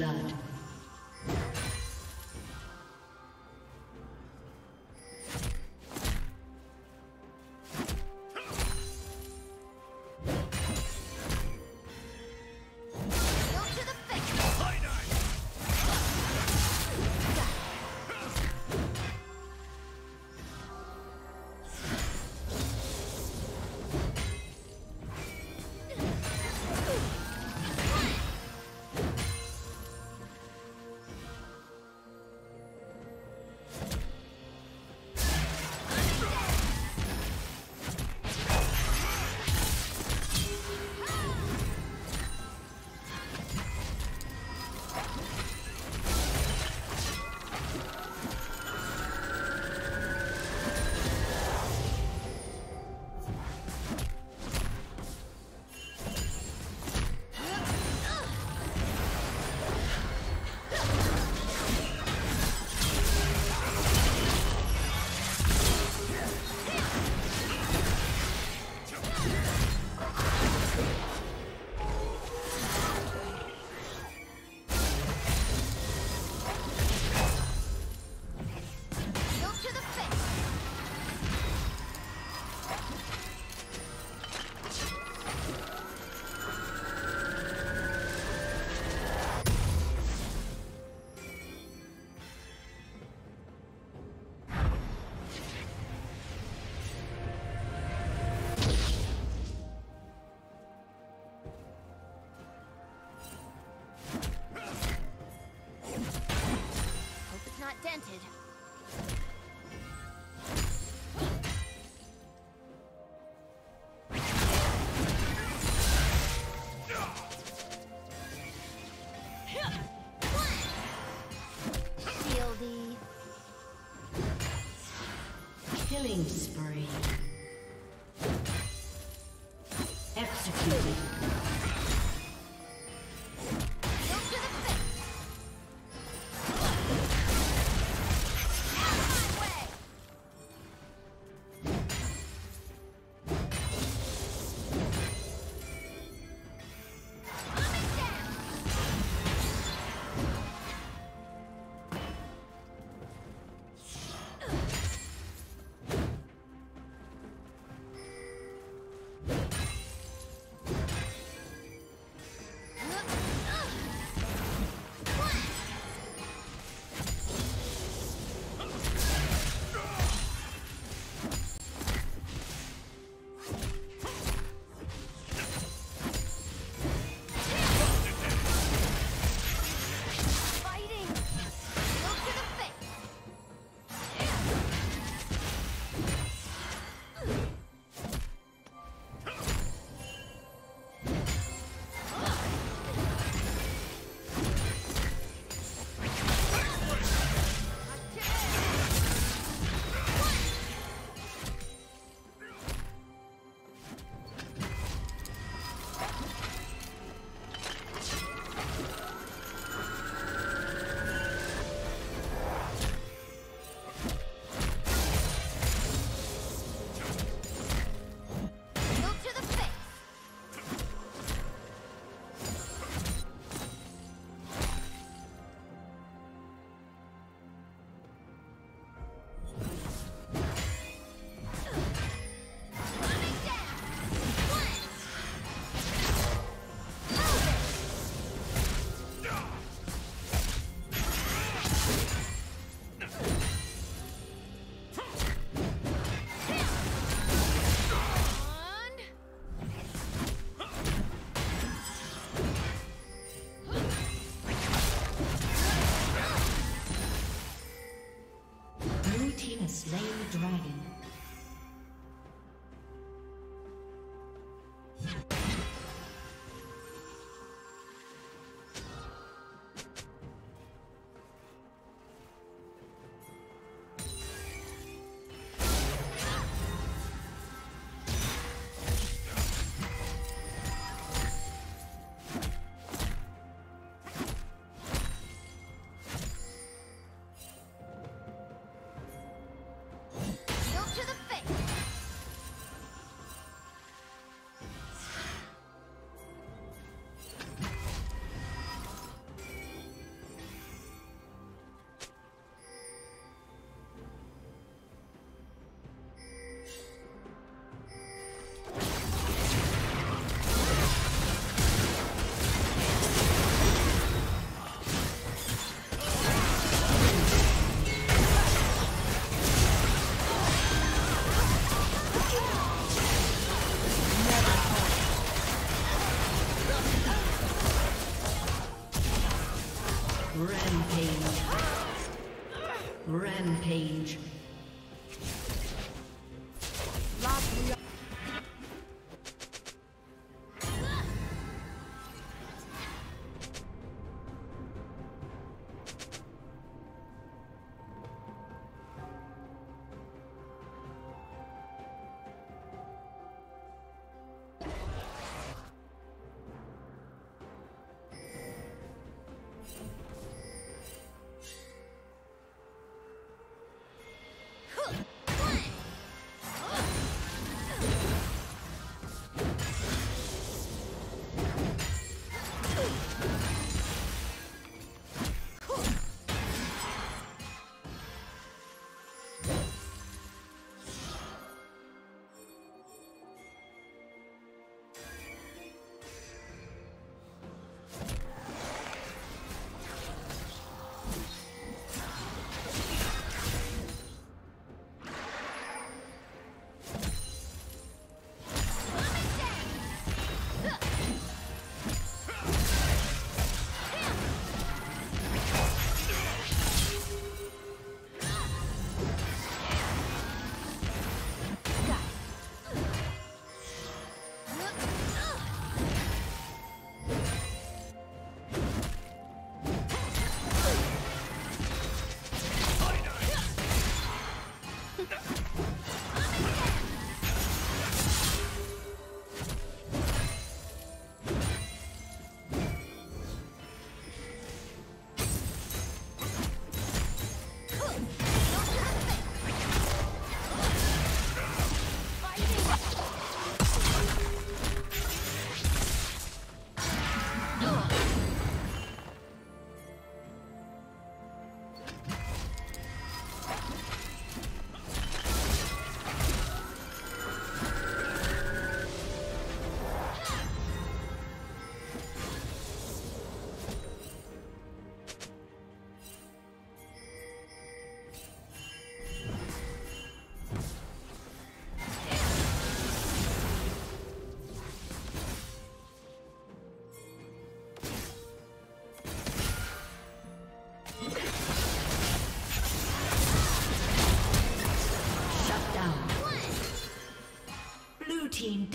blood. Enchanted. Rampage. Rampage.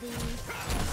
Shielding.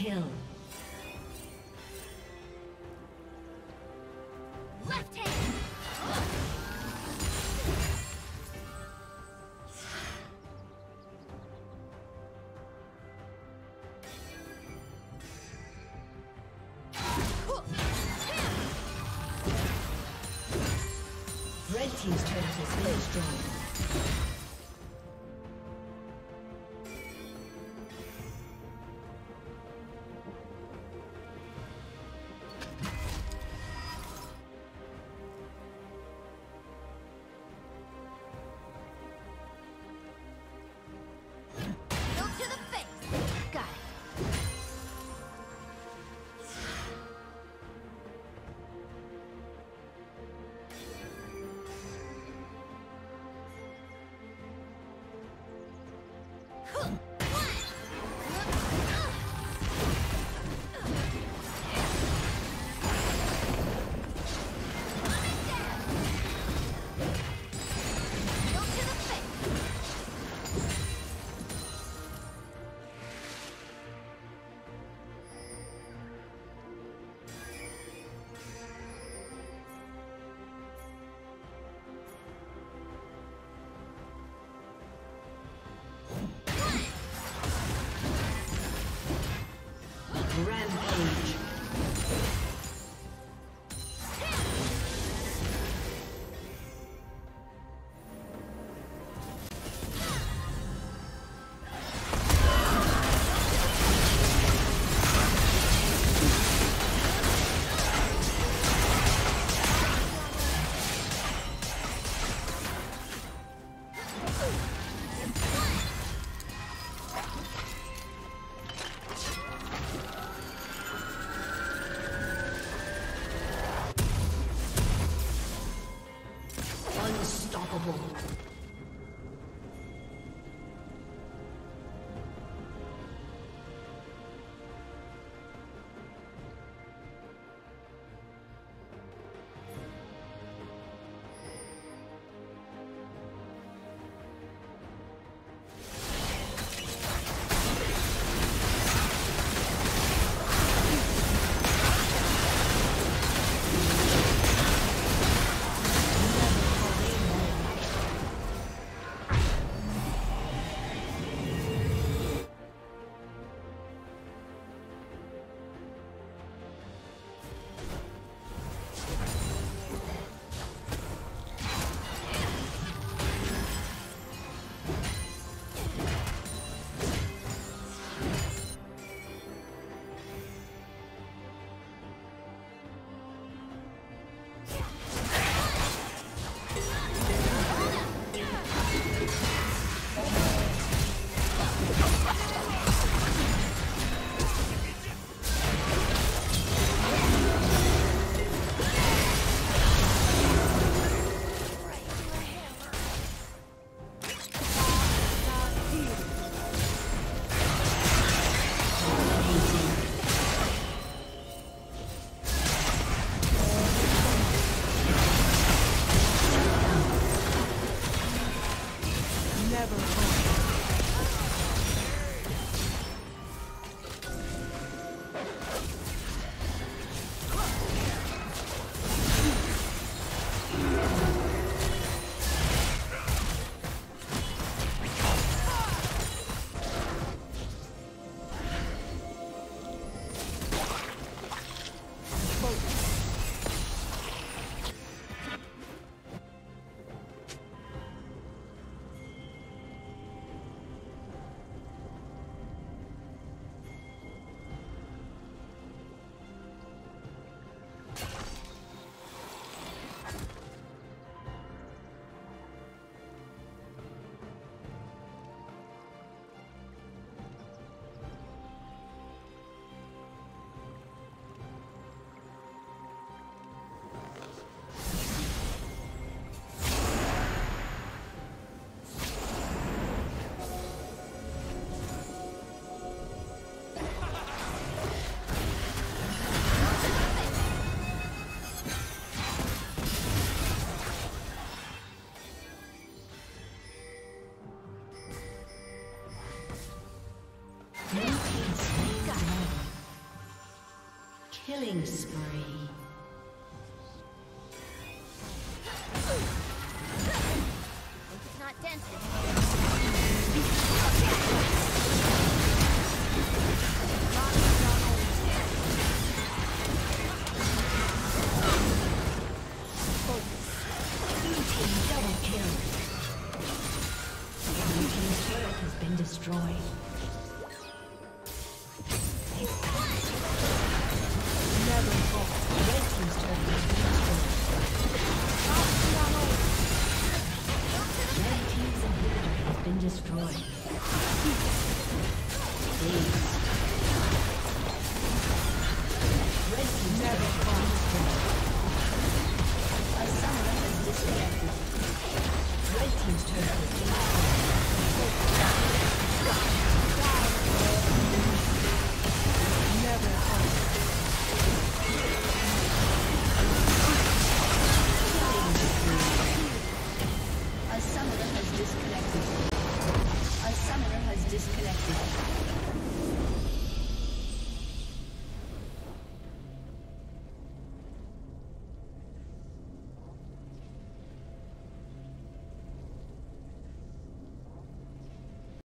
Kill. Left hand. Red Team's turret has been destroyed. Killing spree.